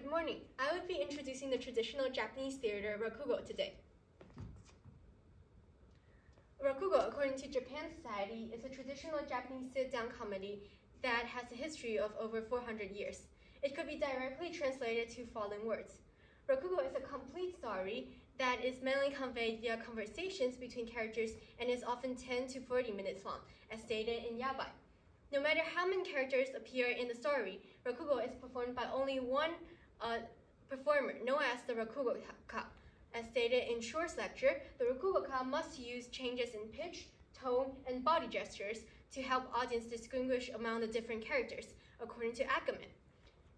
Good morning. I will be introducing the traditional Japanese theater Rakugo today. Rakugo, according to Japan Society, is a traditional Japanese sit-down comedy that has a history of over 400 years. It could be directly translated to following words. Rakugo is a complete story that is mainly conveyed via conversations between characters and is often 10 to 40 minutes long, as stated in Yabai. No matter how many characters appear in the story, Rakugo is performed by only one uh, performer, known as the Rakugo ka. As stated in Shore's lecture, the Rakugoka must use changes in pitch, tone, and body gestures to help audience distinguish among the different characters, according to Ackerman.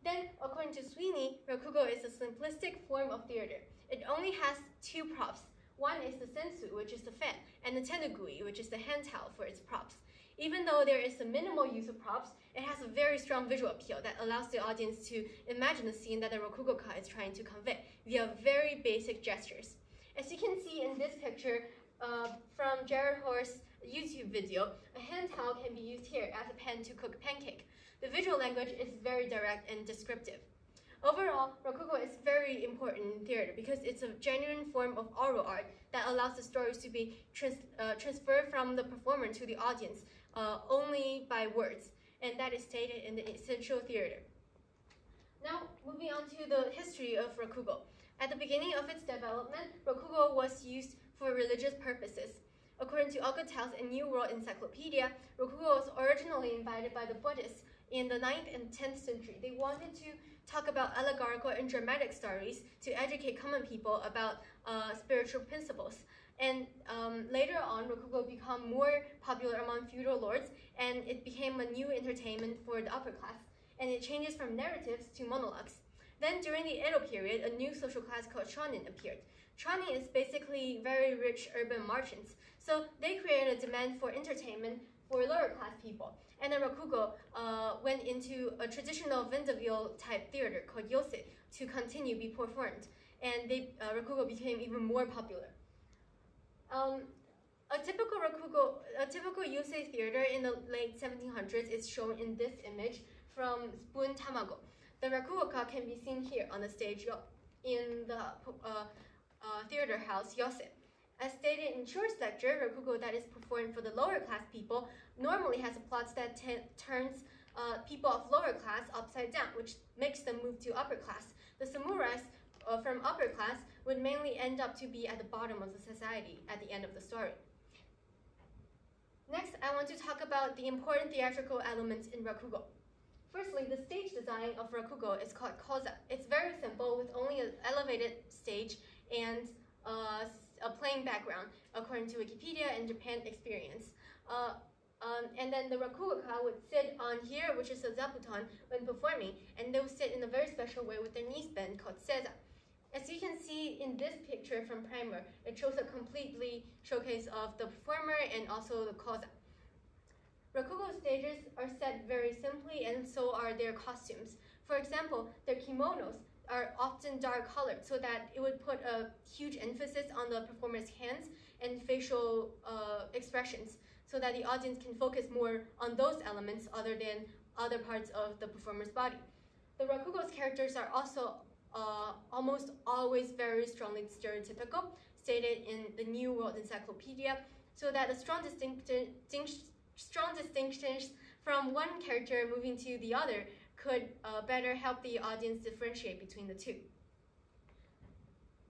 Then, according to Sweeney, Rakugo is a simplistic form of theater. It only has two props. One is the sensu, which is the fan, and the tenugui, which is the hand towel for its props. Even though there is a minimal use of props, it has a very strong visual appeal that allows the audience to imagine the scene that the Rakugoka is trying to convey via very basic gestures. As you can see in this picture uh, from Jared Horst's YouTube video, a hand towel can be used here as a pan to cook pancake. The visual language is very direct and descriptive. Overall, Rakugo is very important in theater because it's a genuine form of oral art that allows the stories to be trans uh, transferred from the performer to the audience uh, only by words, and that is stated in the essential theater. Now, moving on to the history of Rakugo. At the beginning of its development, Rakugo was used for religious purposes. According to Alcatel's A New World Encyclopedia, Rakugo was originally invited by the Buddhists in the 9th and 10th century. They wanted to talk about allegorical and dramatic stories to educate common people about uh, spiritual principles. And um, later on, Rakugo became more popular among feudal lords, and it became a new entertainment for the upper class. And it changes from narratives to monologues. Then, during the Edo period, a new social class called shonin appeared. Shonin is basically very rich urban merchants, so they created a demand for entertainment for lower class people. And then Rakugo uh, went into a traditional vaudeville type theater called Yosei to continue be performed. And they, uh, Rakugo became even more popular. Um, a typical Rakugo, a typical Yosei theater in the late 1700s is shown in this image from Spoon Tamago. The Rakugoka can be seen here on the stage in the uh, uh, theater house Yosei. As stated in Shore's lecture, Rakugo that is performed for the lower class people normally has a plot that turns uh, people of lower class upside down, which makes them move to upper class. The samurais uh, from upper class would mainly end up to be at the bottom of the society at the end of the story. Next, I want to talk about the important theatrical elements in Rakugo. Firstly, the stage design of Rakugo is called koza. It's very simple with only an elevated stage and uh, a plain background, according to Wikipedia and Japan Experience. Uh, um, and then the rakugoka would sit on here, which is a zabuton, when performing, and they would sit in a very special way with their knees bent called seiza. As you can see in this picture from Primer, it shows a completely showcase of the performer and also the koza. Rakugo stages are set very simply and so are their costumes. For example, their kimonos are often dark colored so that it would put a huge emphasis on the performer's hands and facial uh, expressions so that the audience can focus more on those elements other than other parts of the performer's body. The Rakugo's characters are also uh, almost always very strongly stereotypical, stated in the New World Encyclopedia, so that the strong, strong distinctions from one character moving to the other could uh, better help the audience differentiate between the two.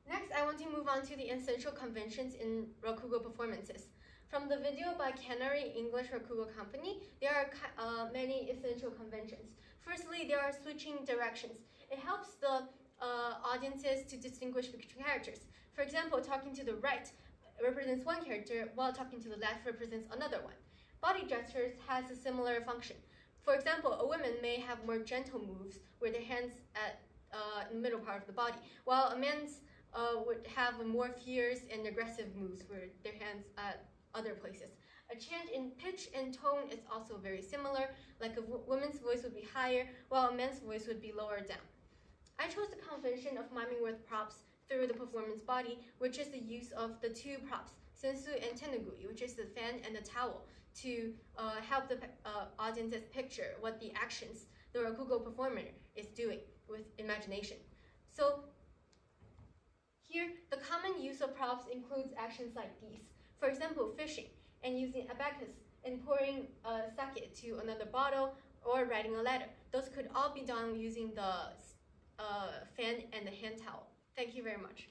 Next, I want to move on to the essential conventions in Rakugo performances. From the video by Canary English Rakugo Company, there are uh, many essential conventions. Firstly, there are switching directions. It helps the uh, audiences to distinguish between characters. For example, talking to the right represents one character, while talking to the left represents another one. Body gestures has a similar function. For example, a woman may have more gentle moves with their hands at uh, the middle part of the body, while a man's uh, would have more fierce and aggressive moves with their hands at other places. A change in pitch and tone is also very similar, like a woman's voice would be higher, while a man's voice would be lower down. I chose the convention of miming with props through the performance body, which is the use of the two props, sensu and tenugui, which is the fan and the towel, to uh, help the uh, audiences picture what the actions the Rakugo performer is doing with imagination. So here, the common use of props includes actions like these. For example, fishing and using abacus and pouring a sake to another bottle or writing a letter. Those could all be done using the uh, fan and hand towel. Thank you very much.